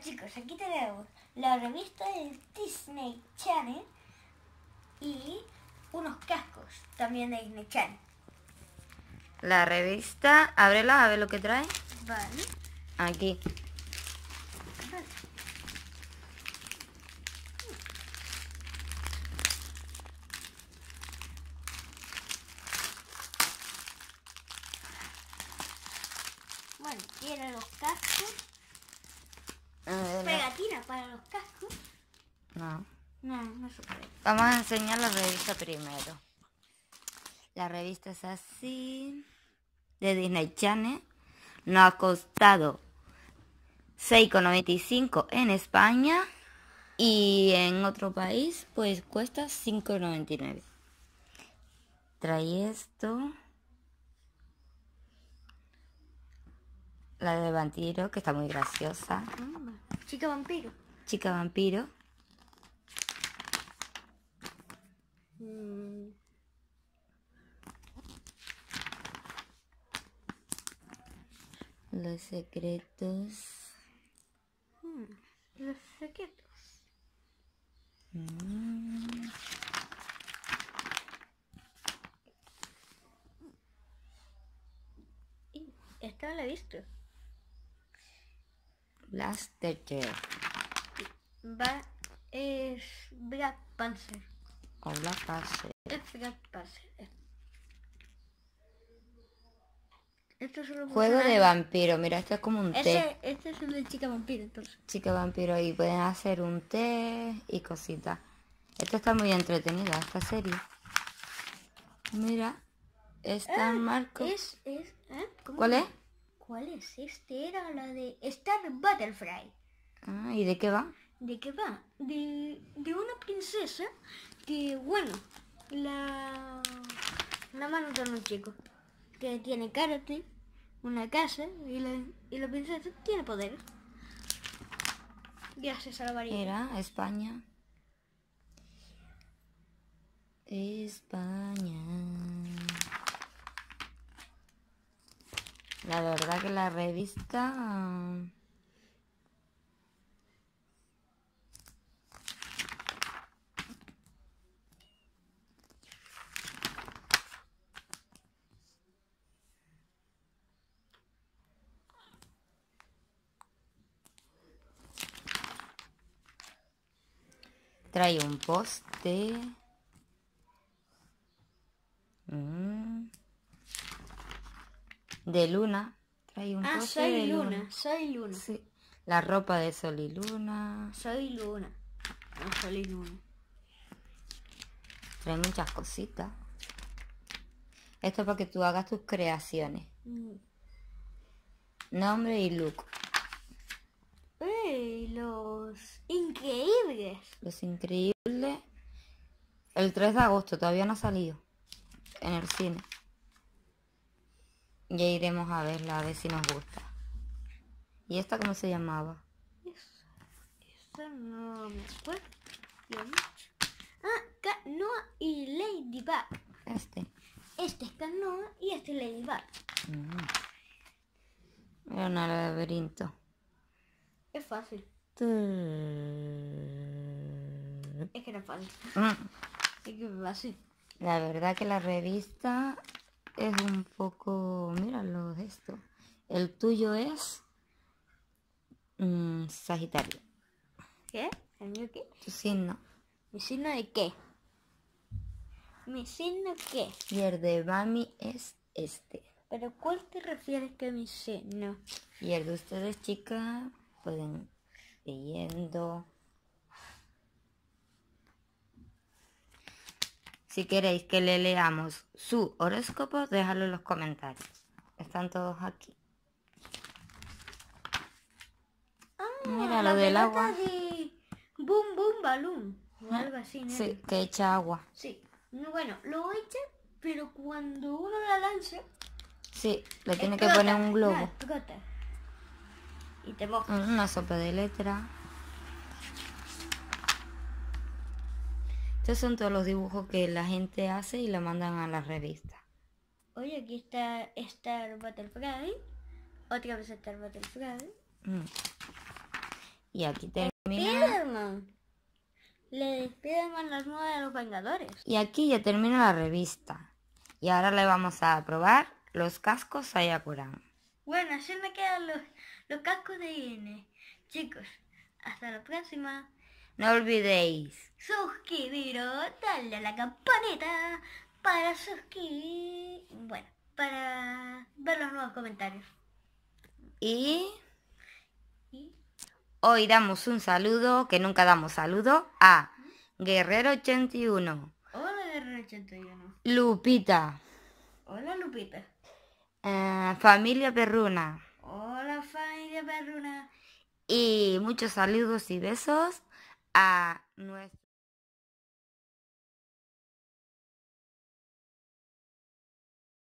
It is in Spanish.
Chicos, aquí tenemos la revista de Disney Channel y unos cascos también de Disney Channel. La revista, ábrela a ver lo que trae. Vale. Aquí. Bueno, tiene los cascos. Pegatina para los cascos. No. No, no se puede. Vamos a enseñar la revista primero. La revista es así. De Disney Channel. Nos ha costado 6,95 en España. Y en otro país, pues cuesta 5,99. Trae esto. La de vampiro, que está muy graciosa. Chica vampiro. Chica vampiro. Mm, Los secretos. mm, los secretos. Mm. Y esta la he visto. Blaster Jet. Va, es Black Panther. O Black Panther. Es Black Panther. Esto es un Juego de vampiro. Mira, esto es como un té. Este es el de chica vampiro, entonces. Chica vampiro. Y pueden hacer un té y cositas. Esto está muy entretenida, esta serie. Mira. Está Marco. Es, es, ¿eh? ¿Cómo ¿Cuál es? ¿Cuál es? Este era la de Star Butterfly. Ah, ¿Y de qué va? ¿De qué va? De, de una princesa que, bueno, la, la mano de un chico que tiene karate, una casa y la, y la princesa tiene poderes. Gracias a la varita. Era España. España. La verdad que la revista... Trae un poste. Mm. De luna. Trae un Ah, soy de Luna, luna. soy Luna. Sí. La ropa de sol y luna. Soy Luna. No, soy Luna. Trae muchas cositas. Esto es para que tú hagas tus creaciones. Mm. Nombre y look. ¡Ey! Los increíbles. Los increíbles. El 3 de agosto todavía no ha salido. En el cine. Ya iremos a verla a ver si nos gusta. ¿Y esta cómo se llamaba? Esta no me acuerdo. Ah, Canoa y Ladybug. Este. Este es Canoa y este es Ladybug. Era un laberinto. Es fácil. Mm. Es que era fácil. Es que es fácil. La verdad que la revista es un poco... Míralo esto. El tuyo es... mm, Sagitario. ¿Qué? ¿El mío qué? Tu signo. ¿Mi signo de qué? ¿Mi signo qué? Y el de Bami es este. ¿Pero cuál te refieres que mi signo? Y el de ustedes, chicas, pueden leyendo. Si queréis que le leamos su horóscopo, déjalo en los comentarios. Están todos aquí. Mira lo del agua. de Boom Boom Balloon. O algo así, ¿no? Sí, que echa agua. Sí. No, Bueno, lo echa, pero cuando uno la lanza... Sí, le tiene que poner un globo. No. Y te moja. Una sopa de letra. Estos son todos los dibujos que la gente hace y lo mandan a la revista. Oye, aquí está Star Butterfly. Otra vez Star Butterfly. Mm. Y aquí termina. Spiderman. Le Spiderman las nueve de los Vengadores. Y aquí ya termina la revista. Y ahora le vamos a probar los cascos a Yakuran. Bueno, así me quedan los, los cascos de IN. Chicos, hasta la próxima. No olvidéis. Suscribiros, darle a la campanita para suscribir. Bueno, para ver los nuevos comentarios. Y Y hoy damos un saludo, que nunca damos saludo, a Guerrero81, hola Guerrero 81. Lupita, Hola Lupita. eh, Familia Perruna. Hola familia perruna. Y muchos saludos y besos a nuestro...